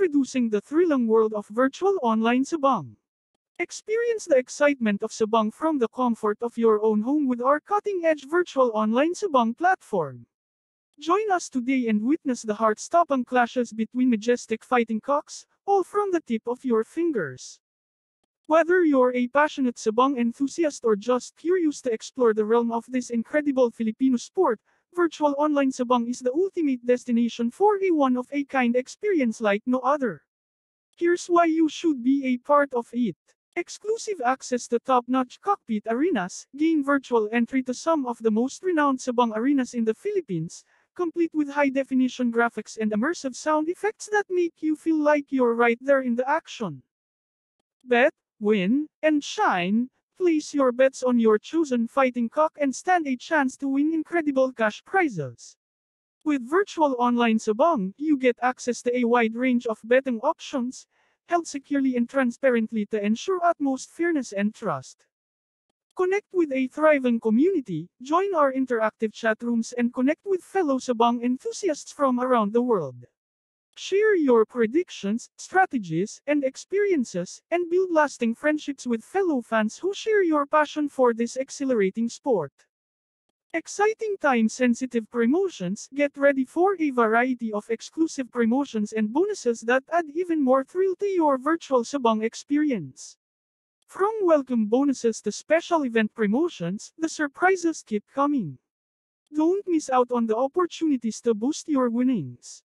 Introducing the thrilling world of virtual online sabong. Experience the excitement of sabong from the comfort of your own home with our cutting-edge virtual online sabong platform. Join us today and witness the heart-stopping clashes between majestic fighting cocks, all from the tip of your fingers. Whether you're a passionate sabong enthusiast or just curious to explore the realm of this incredible Filipino sport, Virtual Online Sabong is the ultimate destination for a one-of-a-kind experience like no other. Here's why you should be a part of it. Exclusive access to top-notch cockpit arenas, gain virtual entry to some of the most renowned sabong arenas in the Philippines, complete with high-definition graphics and immersive sound effects that make you feel like you're right there in the action. Bet, win, and shine, Place your bets on your chosen fighting cock and stand a chance to win incredible cash prizes. With virtual online sabong, you get access to a wide range of betting options, held securely and transparently to ensure utmost fairness and trust. Connect with a thriving community, join our interactive chat rooms and connect with fellow sabong enthusiasts from around the world. Share your predictions, strategies, and experiences, and build lasting friendships with fellow fans who share your passion for this exhilarating sport. Exciting time-sensitive promotions, get ready for a variety of exclusive promotions and bonuses that add even more thrill to your virtual Sabong experience. From welcome bonuses to special event promotions, the surprises keep coming. Don't miss out on the opportunities to boost your winnings.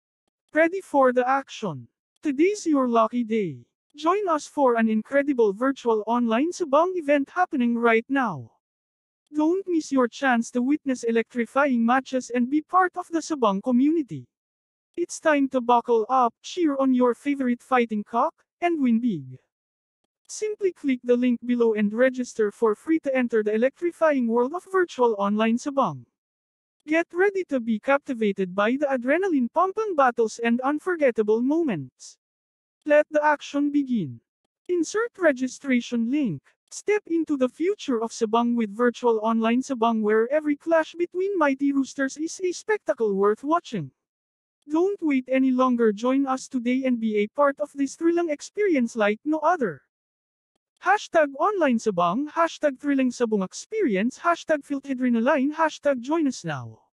Ready for the action. Today's your lucky day. Join us for an incredible virtual online Sabong event happening right now. Don't miss your chance to witness electrifying matches and be part of the Sabong community. It's time to buckle up, cheer on your favorite fighting cock, and win big. Simply click the link below and register for free to enter the electrifying world of virtual online Sabong. Get ready to be captivated by the adrenaline-pumping battles and unforgettable moments. Let the action begin. Insert registration link. Step into the future of Sabong with virtual online Sabong where every clash between mighty roosters is a spectacle worth watching. Don't wait any longer join us today and be a part of this thrilling experience like no other. Hashtag online sabang, hashtag thrilling sabong experience, hashtag adrenaline, hashtag join us now.